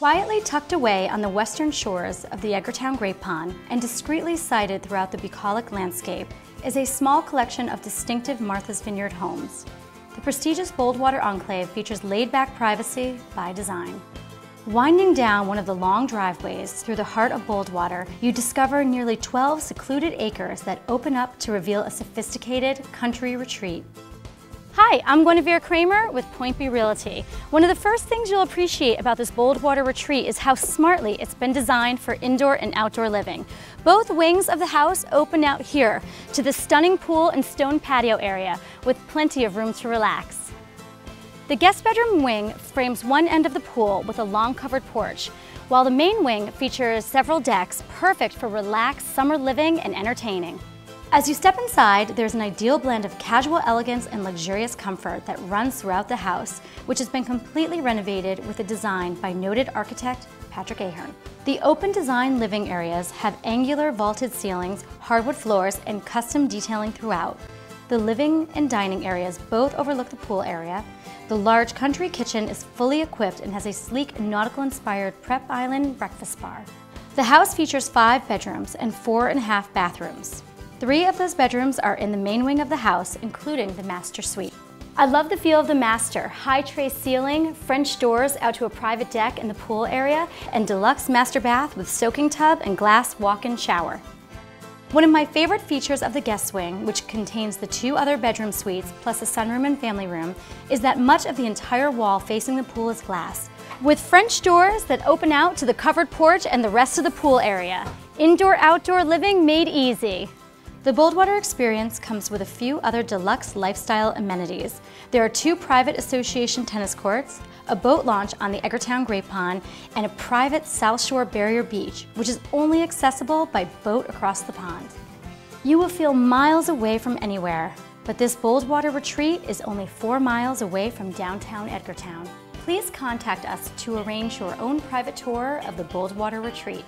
Quietly tucked away on the western shores of the Edgartown Great Pond and discreetly sited throughout the bucolic landscape is a small collection of distinctive Martha's Vineyard homes. The prestigious Boldwater Enclave features laid-back privacy by design. Winding down one of the long driveways through the heart of Boldwater, you discover nearly 12 secluded acres that open up to reveal a sophisticated country retreat. Hi, I'm Guinevere Kramer with Point B Realty. One of the first things you'll appreciate about this Boldwater retreat is how smartly it's been designed for indoor and outdoor living. Both wings of the house open out here to the stunning pool and stone patio area with plenty of room to relax. The guest bedroom wing frames one end of the pool with a long covered porch, while the main wing features several decks perfect for relaxed summer living and entertaining. As you step inside, there's an ideal blend of casual elegance and luxurious comfort that runs throughout the house, which has been completely renovated with a design by noted architect Patrick Ahearn. The open design living areas have angular vaulted ceilings, hardwood floors, and custom detailing throughout. The living and dining areas both overlook the pool area. The large country kitchen is fully equipped and has a sleek nautical-inspired prep island breakfast bar. The house features five bedrooms and four and a half bathrooms. Three of those bedrooms are in the main wing of the house, including the master suite. I love the feel of the master. High tray ceiling, French doors out to a private deck in the pool area, and deluxe master bath with soaking tub and glass walk-in shower. One of my favorite features of the guest wing, which contains the two other bedroom suites plus a sunroom and family room, is that much of the entire wall facing the pool is glass, with French doors that open out to the covered porch and the rest of the pool area. Indoor-outdoor living made easy. The Boldwater experience comes with a few other deluxe lifestyle amenities. There are two private association tennis courts, a boat launch on the Edgartown Great Pond, and a private South Shore Barrier Beach, which is only accessible by boat across the pond. You will feel miles away from anywhere, but this Boldwater retreat is only four miles away from downtown Edgartown. Please contact us to arrange your own private tour of the Boldwater retreat.